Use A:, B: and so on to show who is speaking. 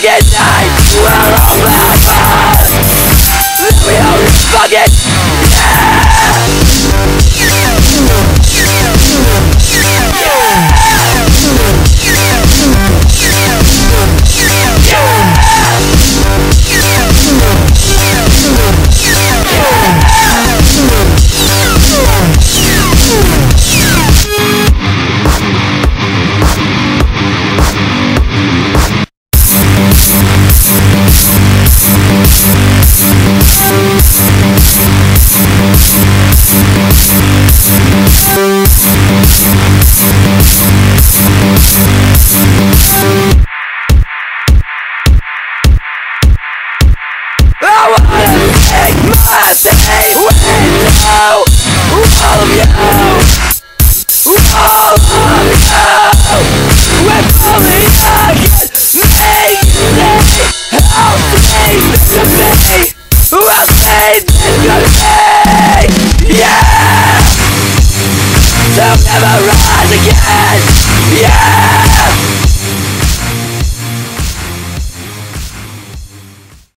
A: fucking night will all of us. We own this fucking To never rise again. Yeah